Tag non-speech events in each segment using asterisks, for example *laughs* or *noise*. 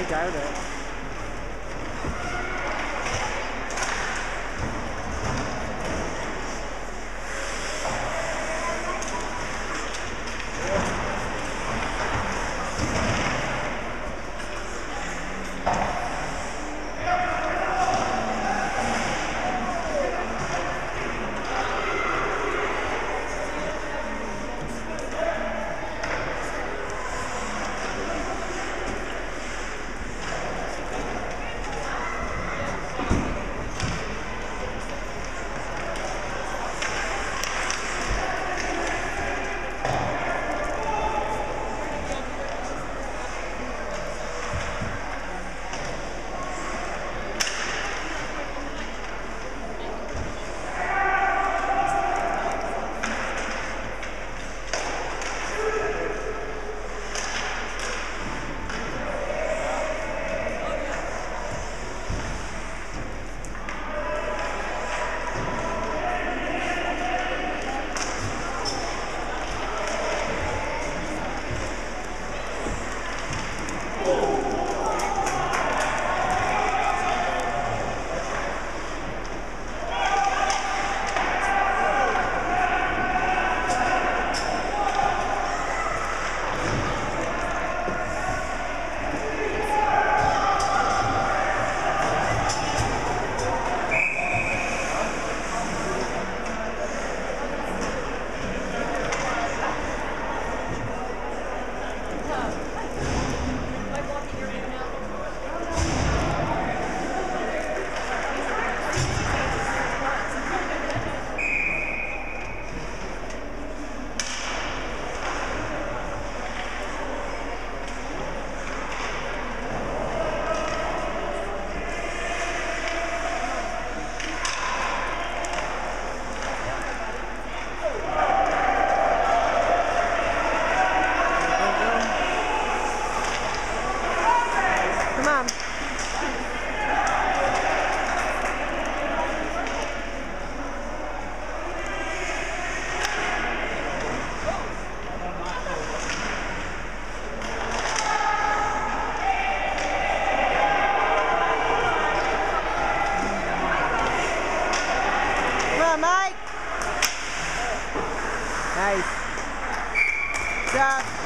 I doubt it. Come Nice. Good job.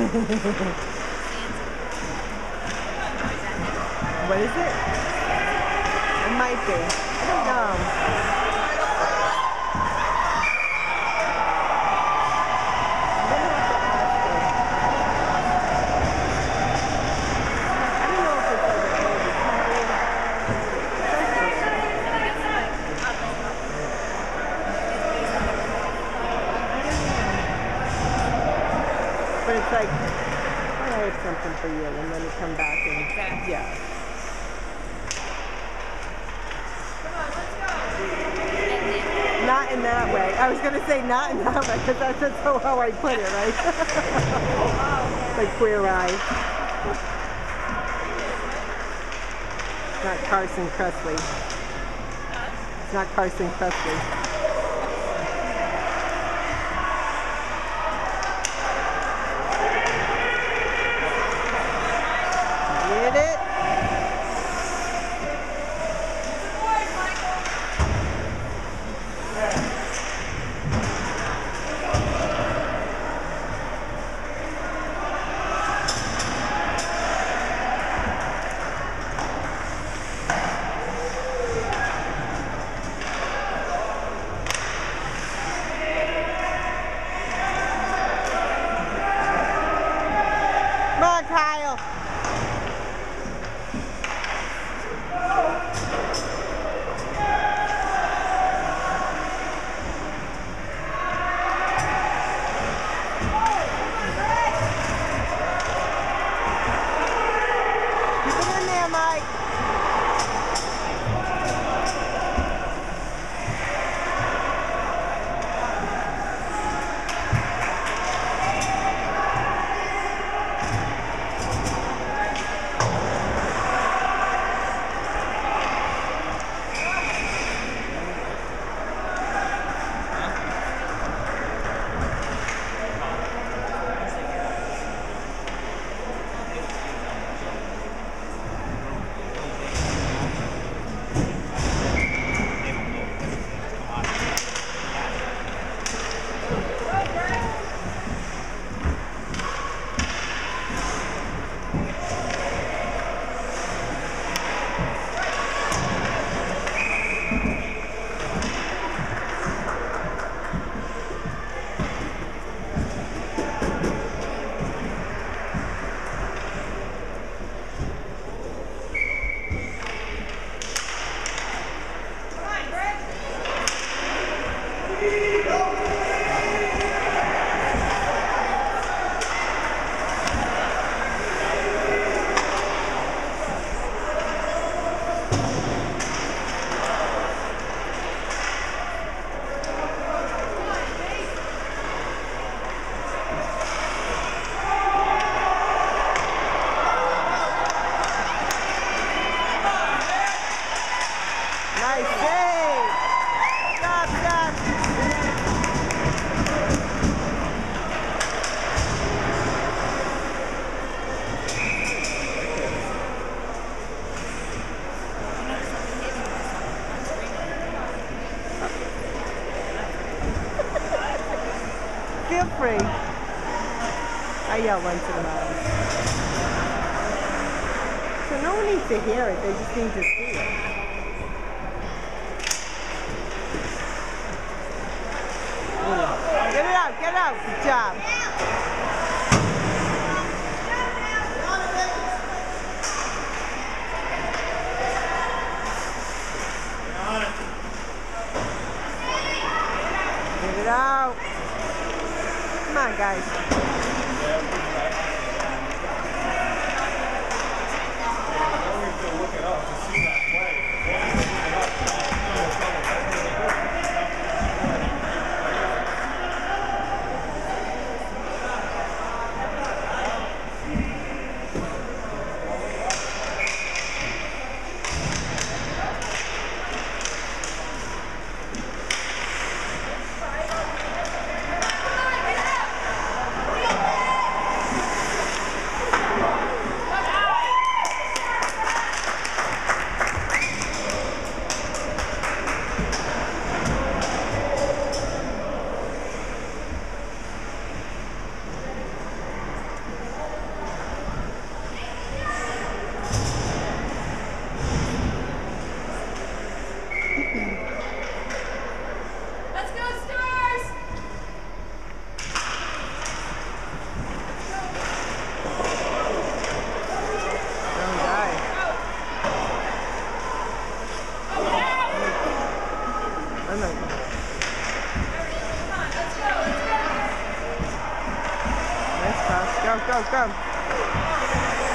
What is it? It might be. I don't know. I'm gonna have to ask her. I don't know if it's like a cold recovery. It's like, oh, I have something for you, and then you come back and Exactly. yeah. And then, Not in that way. I was gonna say not in that way because that's just how I put it, right? *laughs* like queer eye. Not Carson Kressley. It's not Carson Kressley. Yeah. I yell once in a while. So no one needs to hear it, they just need to see it. Get it out, get it out. Good job. Get it out. Come on, guys. Let's Nice cross.